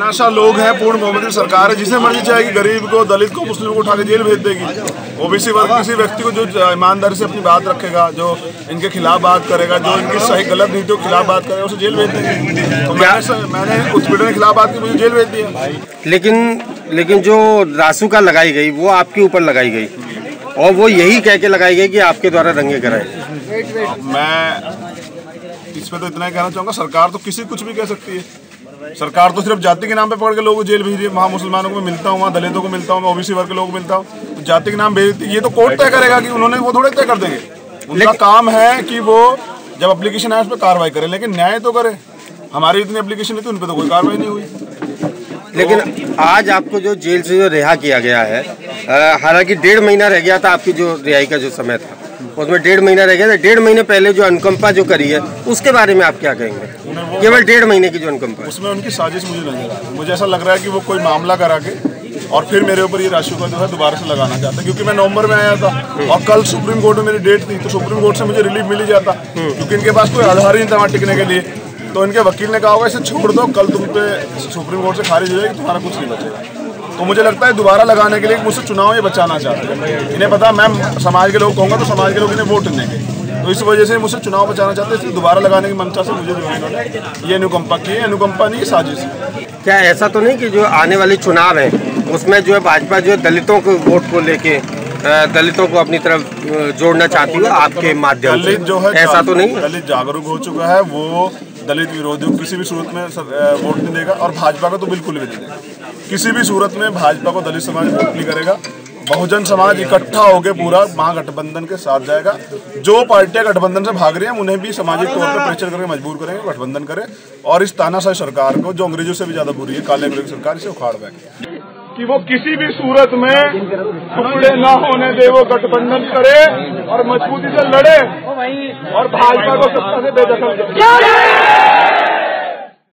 तानाशाह लोग हैं पूर्ण बहुमत सरकार है जिसे मर्ज़ी चाहेगी गरीब को दलित को मुस्लिम को उठा के जेल भेज देगी। ओबीसी वर्ग किसी व्यक्ति को जो ईमानदारी से अपनी बात रखेगा जो इनके खिलाफ बात करेगा जो इनकी सही गलत नीतियों के खिलाफ बात करेगा उसे जेल भेज देंगे। तो मैंने मैंने उत्पीड़न के खिलाफ बात की मुझे जेल भेज दिया। लेकिन लेकिन जो रासुका लगाई गई वो आपके ऊपर लगाई गई। और वो यही कह के लगाई गई कि आपके द्वारा दंगे कराए। मैं इस पे तो इतना ही कहना चाहूँगा सरकार तो किसी कुछ भी कह सकती है। सरकार तो सिर्फ़ जाति के नाम पे पकड़ के लोगों को जेल भेज रही है। वहाँ मुसलमानों को मिलता हूँ वहाँ दलितों को मिलता हूँ ओबीसी वर्ग के लोगों को मिलता हूँ। तो जाति के नाम भेज ये तो कोर्ट तय करेगा कि उन्होंने वो थोड़े तय कर देंगे। उनका काम है कि वो जब एप्लीकेशन आए उस पर कार्रवाई करे लेकिन न्याय तो करे। हमारी इतनी अप्लीकेशन नहीं थी उन पर तो कोई कार्रवाई नहीं हुई। लेकिन आज आपको जो जेल से जो रिहा किया गया है हालाँकि डेढ़ महीना रह गया था आपकी जो रिहाई का जो समय था। उसमें डेढ़ महीना रह गया था। डेढ़ महीने पहले जो अनुकंपा जो करी है उसके बारे में आप क्या कहेंगे? केवल डेढ़ महीने की जो अनुकंपा उसमें उनकी साजिश मुझे नज़र आ रही। है मुझे ऐसा लग रहा है कि वो कोई मामला करा के और फिर मेरे ऊपर ये राशि का जो है दोबारा से लगाना चाहता है। क्योंकि मैं नवंबर में आया था और कल सुप्रीम कोर्ट में मेरी डेट थी तो सुप्रीम कोर्ट से मुझे रिलीफ मिल ही जाता। क्योंकि इनके पास कोई आधार ही नहीं था वहाँ टिकने के लिए। तो इनके वकील ने कहा होगा इसे छोड़ दो कल तुम पे सुप्रीम कोर्ट से खारिज हो जाएगी तुम्हारा कुछ नहीं बचेगा। तो मुझे लगता है दोबारा लगाने के लिए मुझसे चुनाव ये बचाना चाहते हैं। इन्हें पता मैं समाज के लोग कहूँगा तो समाज के लोग इन्हें वोट देंगे। तो इस वजह से मुझसे चुनाव बचाना चाहते हैं इसलिए दोबारा लगाने की मंशा से मुझे जो है ये अनुकंपा की है। अनुकंपा नहीं साजिश क्या ऐसा तो नहीं कि जो आने वाले चुनाव है उसमें जो है भाजपा जो है दलितों को वोट को लेके दलितों को अपनी तरफ़ जोड़ना चाहती है आपके माध्यम से? दलित जो है ऐसा तो नहीं? दलित जागरूक हो चुका है वो दलित विरोधियों को किसी भी सूरत में अ, वोट नहीं देगा और भाजपा को तो बिल्कुल भी नहीं देगा। किसी भी सूरत में भाजपा को दलित समाज वोट नहीं करेगा। बहुजन समाज इकट्ठा होकर पूरा महागठबंधन के साथ जाएगा। जो पार्टियाँ गठबंधन से भाग रही हैं उन्हें भी सामाजिक तौर पर प्रेशर करके मजबूर करेंगे गठबंधन करें। और इस तानाशाही सरकार को जो अंग्रेज़ों से भी ज़्यादा बुरी है काले अंग्रेज़ सरकार इसे उखाड़ बैठे कि वो किसी भी सूरत में टुकड़े न होने दे वो गठबंधन करे और मजबूती से लड़े और भाजपा को सत्ता से बेदखल करे?